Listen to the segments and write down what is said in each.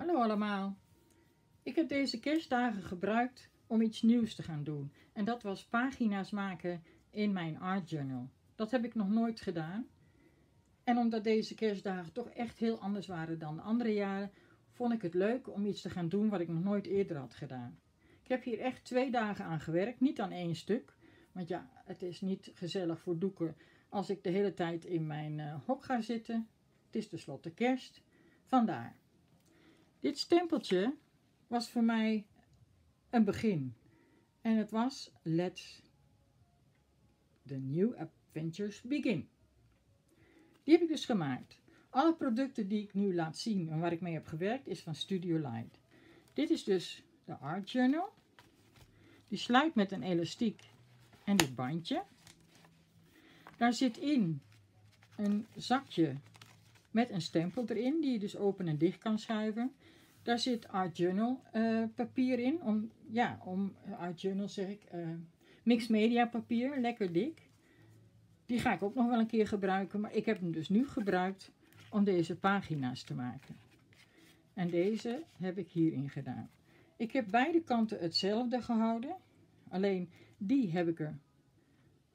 Hallo allemaal. Ik heb deze kerstdagen gebruikt om iets nieuws te gaan doen. En dat was pagina's maken in mijn art journal. Dat heb ik nog nooit gedaan. En omdat deze kerstdagen toch echt heel anders waren dan andere jaren, vond ik het leuk om iets te gaan doen wat ik nog nooit eerder had gedaan. Ik heb hier echt twee dagen aan gewerkt, niet aan één stuk. Want ja, het is niet gezellig voor doeken als ik de hele tijd in mijn uh, hok ga zitten. Het is tenslotte kerst. Vandaar. Dit stempeltje was voor mij een begin. En het was Let's the New Adventures Begin. Die heb ik dus gemaakt. Alle producten die ik nu laat zien en waar ik mee heb gewerkt is van Studio Light. Dit is dus de Art Journal. Die sluit met een elastiek en dit bandje. Daar zit in een zakje met een stempel erin, die je dus open en dicht kan schuiven. Daar zit Art Journal uh, papier in, om, ja, om Art Journal zeg ik, uh, mixed media papier, lekker dik. Die ga ik ook nog wel een keer gebruiken, maar ik heb hem dus nu gebruikt om deze pagina's te maken. En deze heb ik hierin gedaan. Ik heb beide kanten hetzelfde gehouden, alleen die heb ik er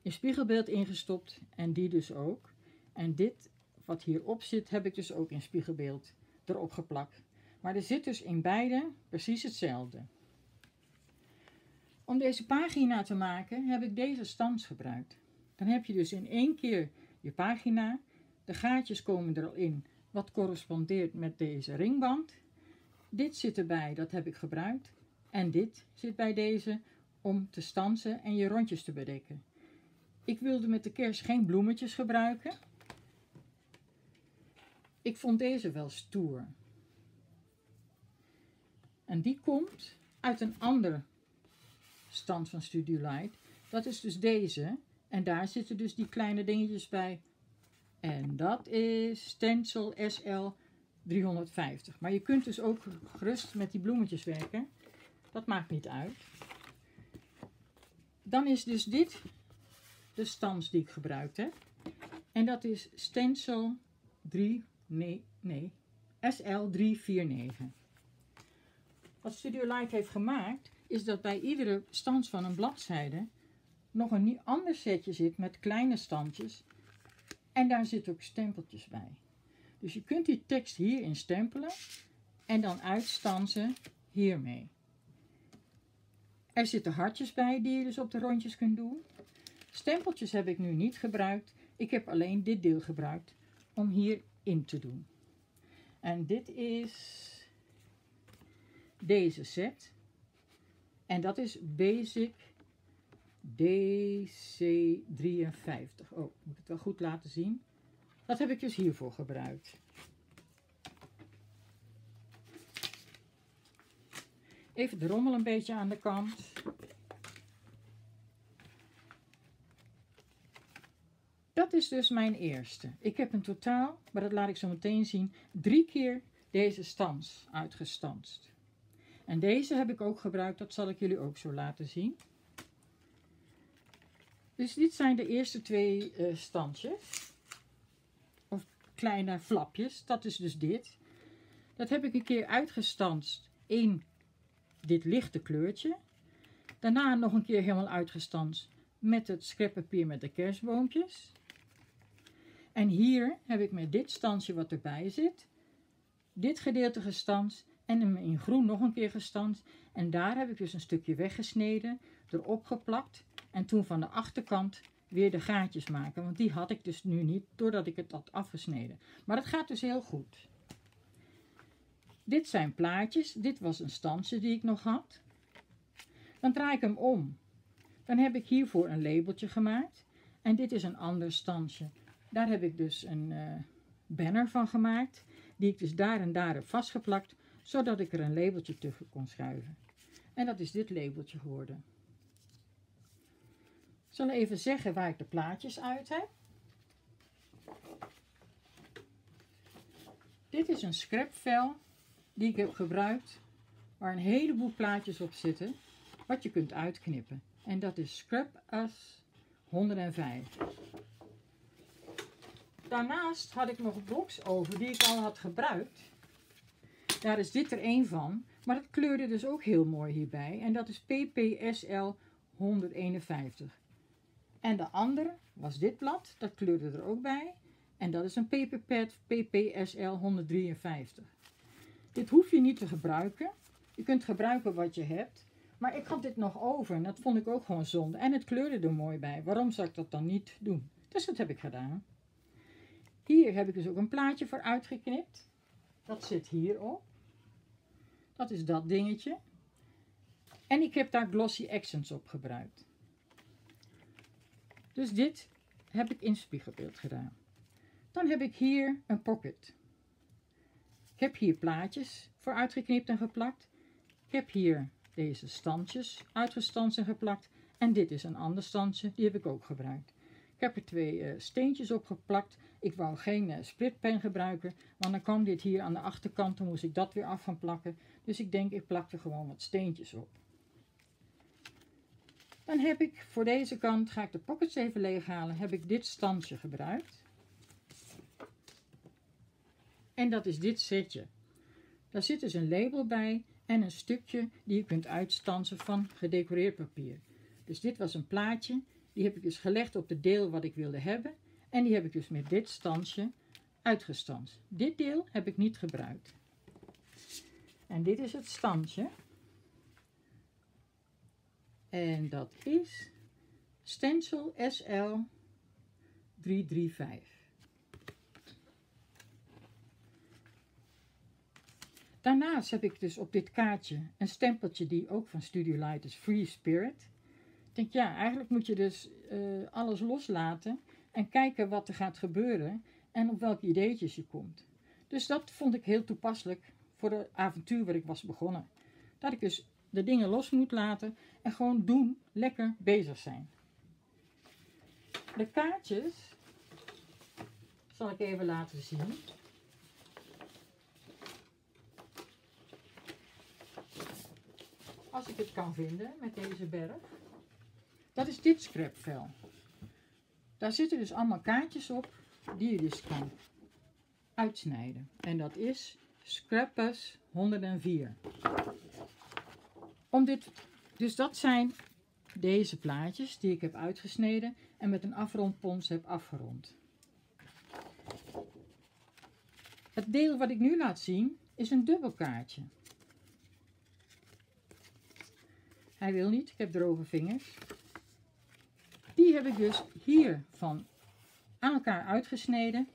in spiegelbeeld ingestopt en die dus ook. En dit wat hierop zit, heb ik dus ook in spiegelbeeld erop geplakt. Maar er zit dus in beide precies hetzelfde. Om deze pagina te maken heb ik deze stans gebruikt. Dan heb je dus in één keer je pagina. De gaatjes komen er al in, wat correspondeert met deze ringband. Dit zit erbij, dat heb ik gebruikt. En dit zit bij deze om te stansen en je rondjes te bedekken. Ik wilde met de kers geen bloemetjes gebruiken. Ik vond deze wel stoer. En die komt uit een andere stand van Studio Light. Dat is dus deze. En daar zitten dus die kleine dingetjes bij. En dat is Stencil SL 350. Maar je kunt dus ook gerust met die bloemetjes werken. Dat maakt niet uit. Dan is dus dit de stans die ik gebruikt heb. En dat is Stencil 3, nee, nee, SL349. Wat Studio Light heeft gemaakt, is dat bij iedere stans van een bladzijde nog een ander setje zit met kleine standjes. En daar zitten ook stempeltjes bij. Dus je kunt die tekst hierin stempelen en dan uitstansen hiermee. Er zitten hartjes bij die je dus op de rondjes kunt doen. Stempeltjes heb ik nu niet gebruikt. Ik heb alleen dit deel gebruikt om hier in te doen. En dit is deze set. En dat is Basic DC53. Oh, moet het wel goed laten zien. Dat heb ik dus hiervoor gebruikt. Even de rommel een beetje aan de kant. Dat is dus mijn eerste. Ik heb in totaal, maar dat laat ik zo meteen zien, drie keer deze stans uitgestanst. En deze heb ik ook gebruikt, dat zal ik jullie ook zo laten zien. Dus dit zijn de eerste twee uh, standjes. Of kleine flapjes. Dat is dus dit. Dat heb ik een keer uitgestanst in dit lichte kleurtje. Daarna nog een keer helemaal uitgestanst met het scrappapier met de kerstboompjes. En hier heb ik met dit stansje wat erbij zit, dit gedeelte gestanst en hem in groen nog een keer gestanst. En daar heb ik dus een stukje weggesneden, erop geplakt en toen van de achterkant weer de gaatjes maken. Want die had ik dus nu niet, doordat ik het had afgesneden. Maar het gaat dus heel goed. Dit zijn plaatjes. Dit was een stansje die ik nog had. Dan draai ik hem om. Dan heb ik hiervoor een labeltje gemaakt. En dit is een ander stansje. Daar heb ik dus een uh, banner van gemaakt. Die ik dus daar en daar heb vastgeplakt. Zodat ik er een labeltje tussen kon schuiven. En dat is dit labeltje geworden. Ik zal even zeggen waar ik de plaatjes uit heb. Dit is een scrapvel die ik heb gebruikt. Waar een heleboel plaatjes op zitten. Wat je kunt uitknippen. En dat is Scrap As 105. Daarnaast had ik nog een box over die ik al had gebruikt. Daar is dit er één van. Maar het kleurde dus ook heel mooi hierbij. En dat is PPSL 151. En de andere was dit blad. Dat kleurde er ook bij. En dat is een paperpad PPSL 153. Dit hoef je niet te gebruiken. Je kunt gebruiken wat je hebt. Maar ik had dit nog over en dat vond ik ook gewoon zonde. En het kleurde er mooi bij. Waarom zou ik dat dan niet doen? Dus dat heb ik gedaan. Hier heb ik dus ook een plaatje voor uitgeknipt. Dat zit hierop. Dat is dat dingetje. En ik heb daar glossy accents op gebruikt. Dus dit heb ik in spiegelbeeld gedaan. Dan heb ik hier een pocket. Ik heb hier plaatjes voor uitgeknipt en geplakt. Ik heb hier deze standjes uitgestanst en geplakt. En dit is een ander standje, die heb ik ook gebruikt. Ik heb er twee uh, steentjes op geplakt. Ik wou geen uh, splitpen gebruiken, want dan kwam dit hier aan de achterkant. Dan moest ik dat weer af gaan plakken. Dus ik denk, ik plak er gewoon wat steentjes op. Dan heb ik voor deze kant, ga ik de pockets even leeghalen, heb ik dit standje gebruikt. En dat is dit setje. Daar zit dus een label bij en een stukje die je kunt uitstansen van gedecoreerd papier. Dus dit was een plaatje, die heb ik dus gelegd op het deel wat ik wilde hebben. En die heb ik dus met dit standje uitgestanst. Dit deel heb ik niet gebruikt. En dit is het standje. En dat is Stencil SL 335. Daarnaast heb ik dus op dit kaartje een stempeltje die ook van Studio Light is, Free Spirit. Ik denk, ja, eigenlijk moet je dus uh, alles loslaten en kijken wat er gaat gebeuren en op welke ideetjes je komt. Dus dat vond ik heel toepasselijk voor het avontuur waar ik was begonnen. Dat ik dus de dingen los moet laten en gewoon doen, lekker bezig zijn. De kaartjes zal ik even laten zien. Als ik het kan vinden met deze berg. Dat is dit scrapvel. Daar zitten dus allemaal kaartjes op die je dus kan uitsnijden. En dat is Scrappers 104. Om dit, dus dat zijn deze plaatjes die ik heb uitgesneden en met een afrondpons heb afgerond. Het deel wat ik nu laat zien is een dubbel kaartje. Hij wil niet, ik heb droge vingers. Die heb ik dus hiervan aan elkaar uitgesneden.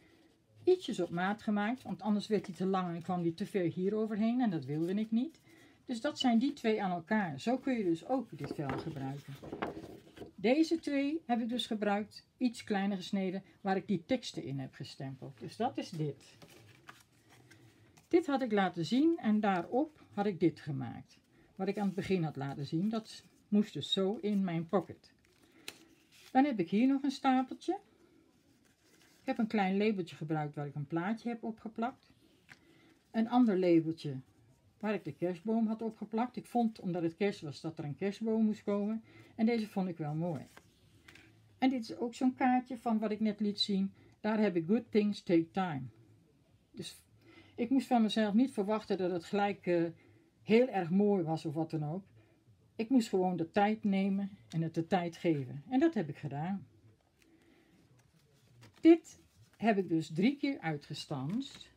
Ietsjes op maat gemaakt, want anders werd hij te lang en kwam hij te ver hier overheen en dat wilde ik niet. Dus dat zijn die twee aan elkaar. Zo kun je dus ook dit vel gebruiken. Deze twee heb ik dus gebruikt, iets kleiner gesneden, waar ik die teksten in heb gestempeld. Dus dat is dit. Dit had ik laten zien en daarop had ik dit gemaakt. Wat ik aan het begin had laten zien, dat moest dus zo in mijn pocket. Dan heb ik hier nog een stapeltje. Ik heb een klein labeltje gebruikt waar ik een plaatje heb opgeplakt. Een ander labeltje waar ik de kerstboom had opgeplakt. Ik vond, omdat het kerst was, dat er een kerstboom moest komen. En deze vond ik wel mooi. En dit is ook zo'n kaartje van wat ik net liet zien. Daar heb ik Good Things Take Time. Dus ik moest van mezelf niet verwachten dat het gelijk uh, heel erg mooi was of wat dan ook. Ik moest gewoon de tijd nemen en het de tijd geven. En dat heb ik gedaan. Dit heb ik dus drie keer uitgestanst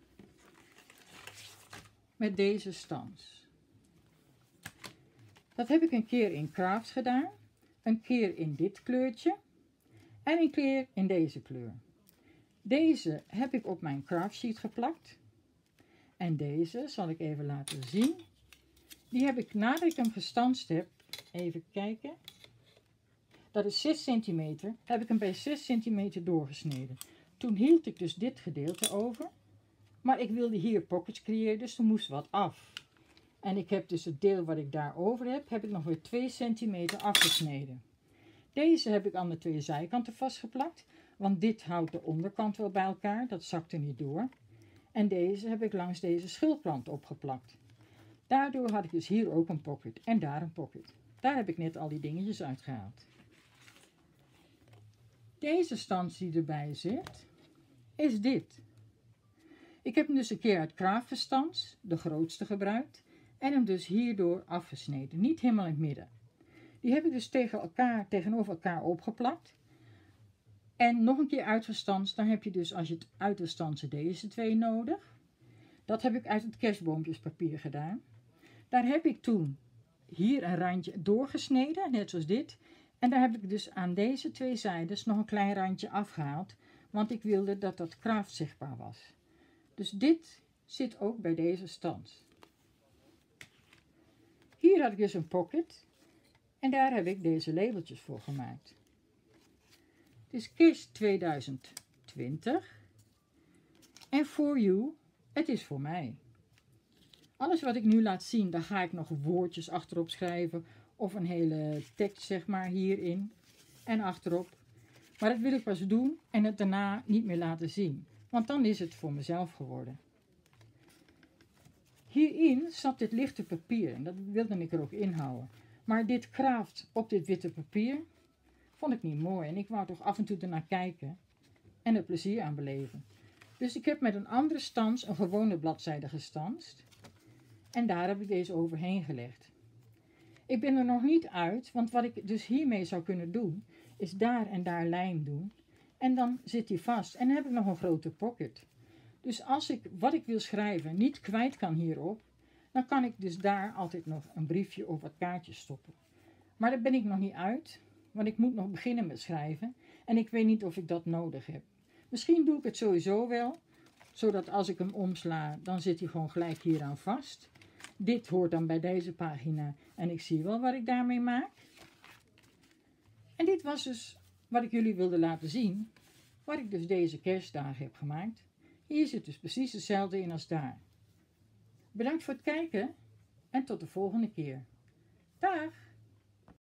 met deze stans. Dat heb ik een keer in crafts gedaan, een keer in dit kleurtje en een keer in deze kleur. Deze heb ik op mijn craft sheet geplakt. En deze zal ik even laten zien. Die heb ik nadat ik hem gestanst heb, even kijken. Dat is 6 centimeter. Heb ik hem bij 6 centimeter doorgesneden. Toen hield ik dus dit gedeelte over. Maar ik wilde hier pockets creëren, dus er moest wat af. En ik heb dus het deel wat ik daar over heb, heb ik nog weer 2 centimeter afgesneden. Deze heb ik aan de twee zijkanten vastgeplakt, want dit houdt de onderkant wel bij elkaar, dat zakt er niet door. En deze heb ik langs deze schildplant opgeplakt. Daardoor had ik dus hier ook een pocket en daar een pocket. Daar heb ik net al die dingetjes uitgehaald. Deze stand die erbij zit, is dit. Ik heb hem dus een keer uit kraafverstand, de grootste, gebruikt en hem dus hierdoor afgesneden, niet helemaal in het midden. Die heb ik dus tegen elkaar, tegenover elkaar opgeplakt. En nog een keer uitverstand, dan heb je dus als je het uitverstand deze twee nodig. Dat heb ik uit het kerstboompjespapier gedaan. Daar heb ik toen hier een randje doorgesneden, net zoals dit. En daar heb ik dus aan deze twee zijdes nog een klein randje afgehaald, want ik wilde dat dat kraft zichtbaar was. Dus dit zit ook bij deze stand. Hier had ik dus een pocket en daar heb ik deze labeltjes voor gemaakt. Het is KISS 2020 en For You, het is voor mij. Alles wat ik nu laat zien, daar ga ik nog woordjes achterop schrijven of een hele tekst zeg maar hierin en achterop. Maar dat wil ik pas doen en het daarna niet meer laten zien, want dan is het voor mezelf geworden. Hierin zat dit lichte papier en dat wilde ik er ook inhouden. Maar dit kraaft op dit witte papier vond ik niet mooi en ik wou toch af en toe ernaar kijken en er plezier aan beleven. Dus ik heb met een andere stans een gewone bladzijde gestanst en daar heb ik deze overheen gelegd. Ik ben er nog niet uit, want wat ik dus hiermee zou kunnen doen, is daar en daar lijn doen. En dan zit hij vast. En dan heb ik nog een grote pocket. Dus als ik wat ik wil schrijven niet kwijt kan hierop, dan kan ik dus daar altijd nog een briefje of wat kaartjes stoppen. Maar daar ben ik nog niet uit, want ik moet nog beginnen met schrijven. En ik weet niet of ik dat nodig heb. Misschien doe ik het sowieso wel, zodat als ik hem omsla, dan zit hij gewoon gelijk hier aan vast. Dit hoort dan bij deze pagina en ik zie wel wat ik daarmee maak. En dit was dus wat ik jullie wilde laten zien, wat ik dus deze kerstdagen heb gemaakt. Hier zit dus precies hetzelfde in als daar. Bedankt voor het kijken en tot de volgende keer. Dag!